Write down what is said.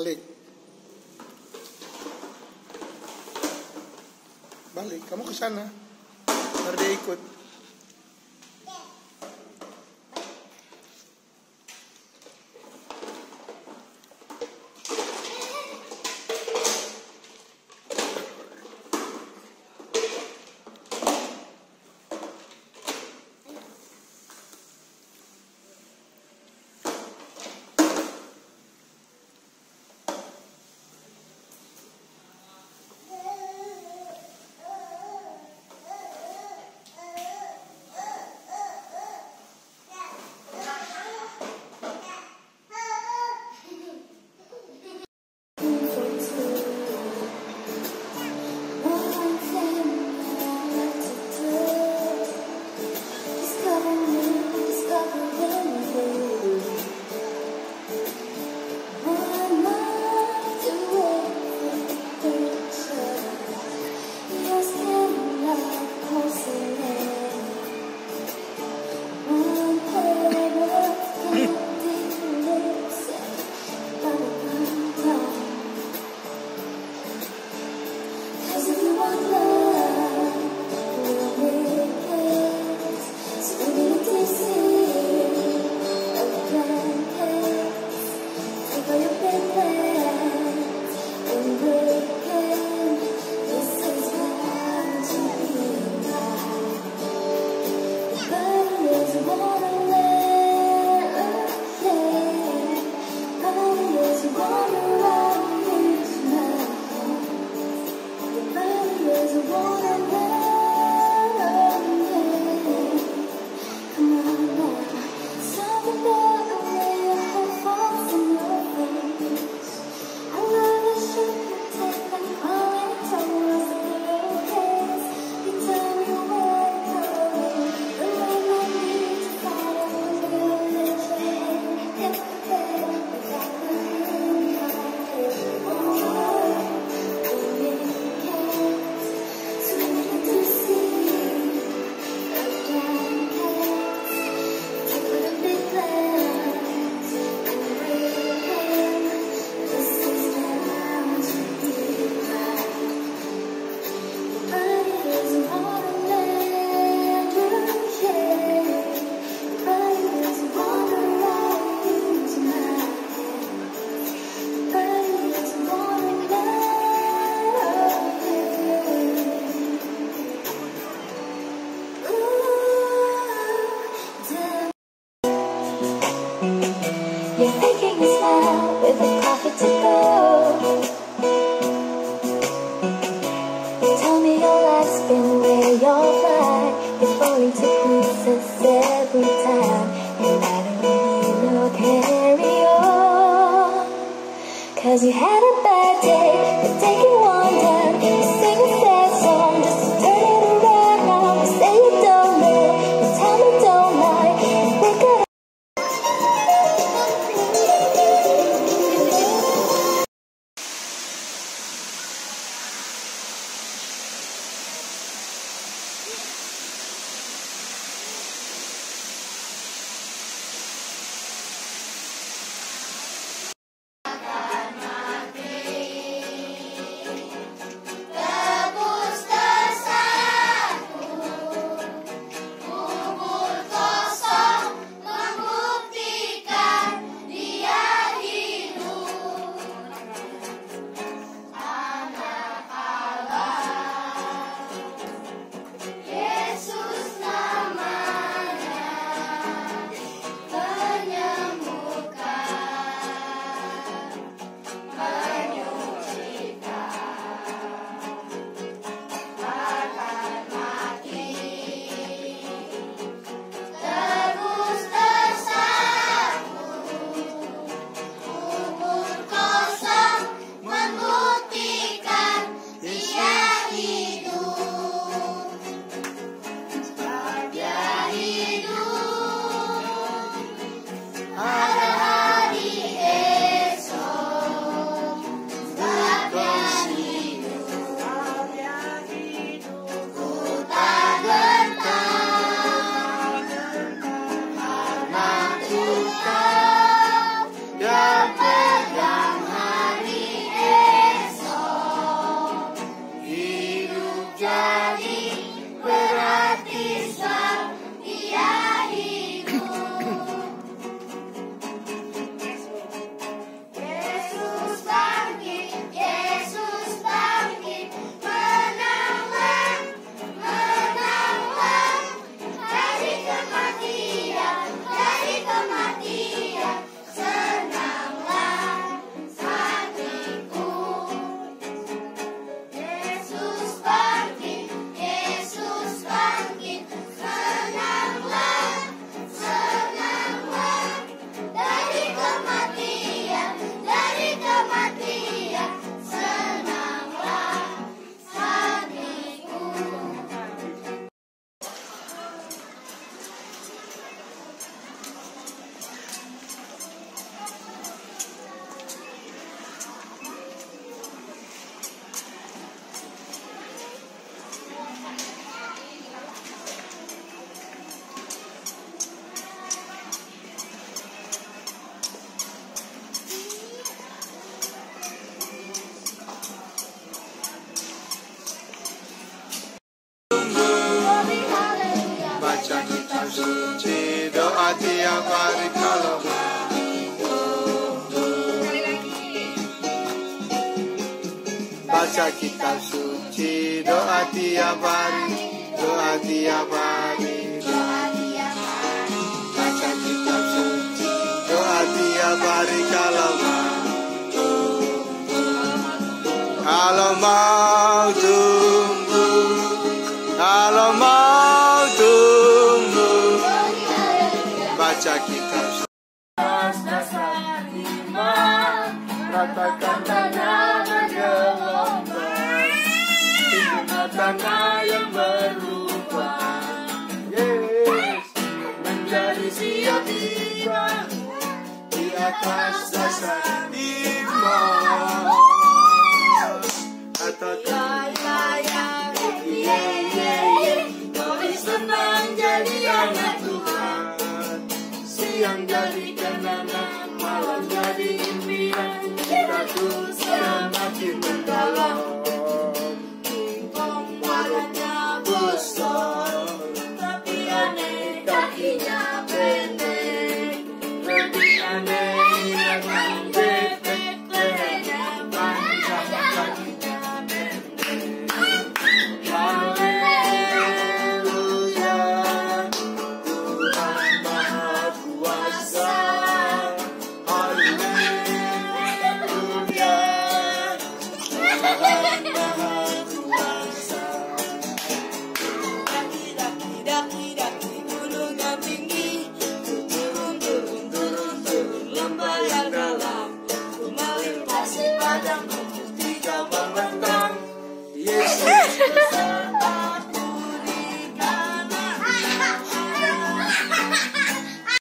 Balik. Balik, kamu ke sana. Biar ikut. misses every time And I don't really know carry on Cause you had a suci doa tiap hari kalau baca kitab suci doa tiap hari doa tiap hari. Katakan tanah bergelombang Tunjukkan tanah yang berubah Yes Menjadi siap tiba Di atas dasar. tiba mírate.